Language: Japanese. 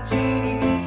形に見